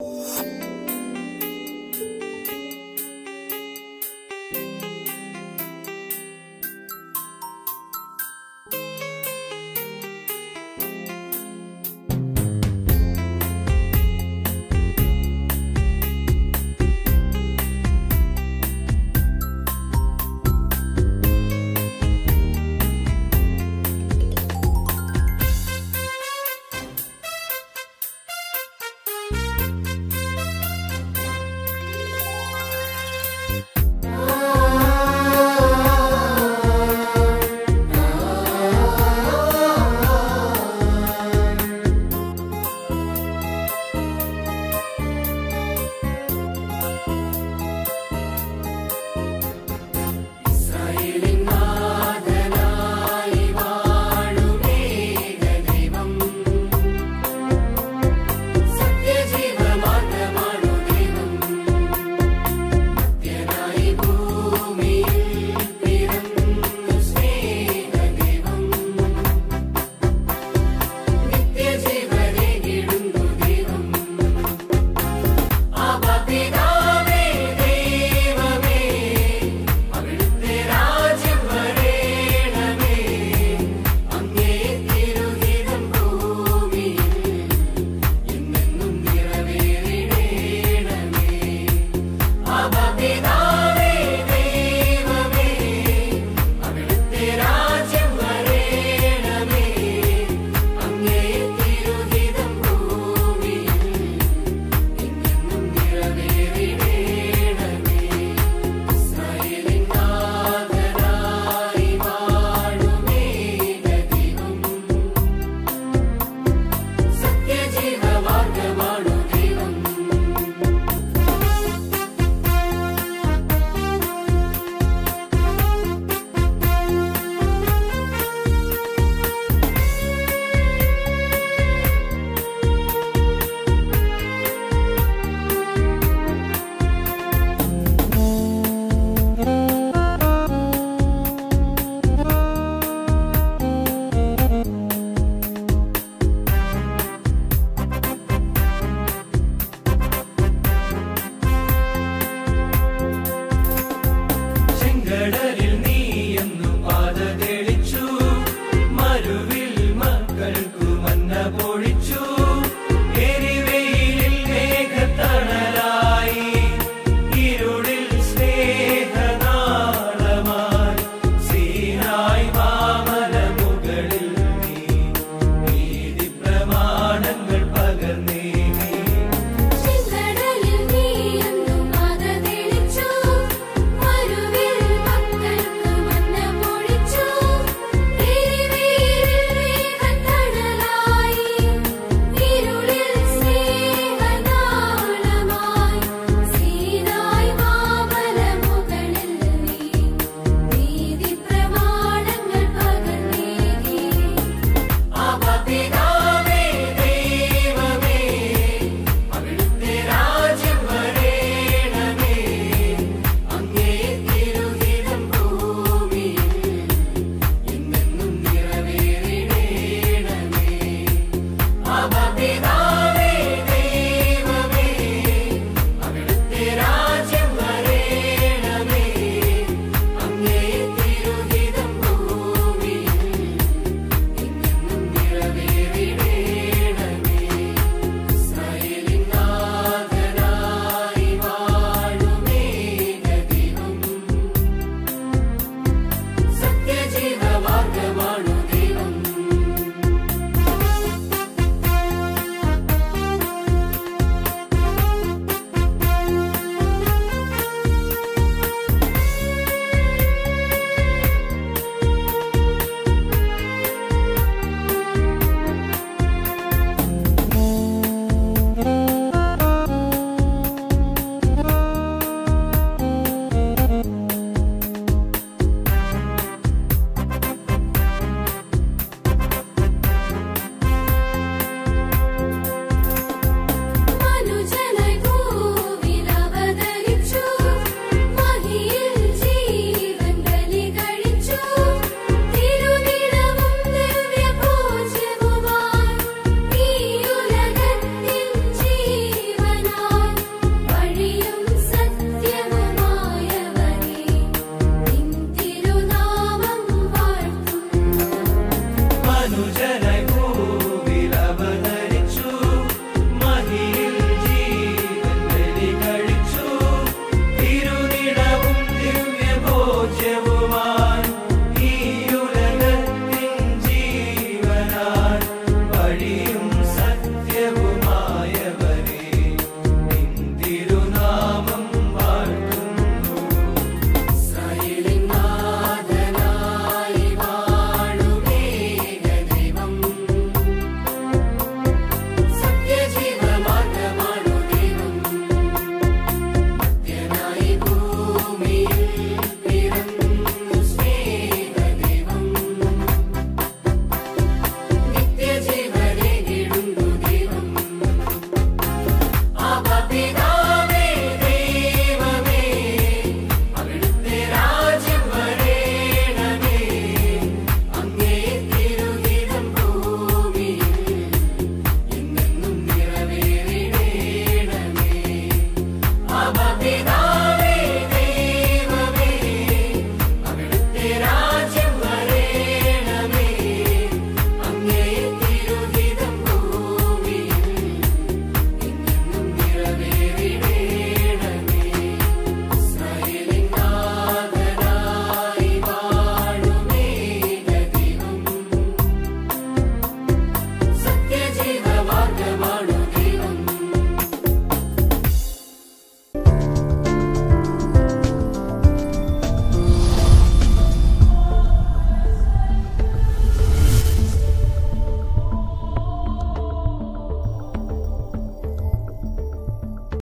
thank Navidad.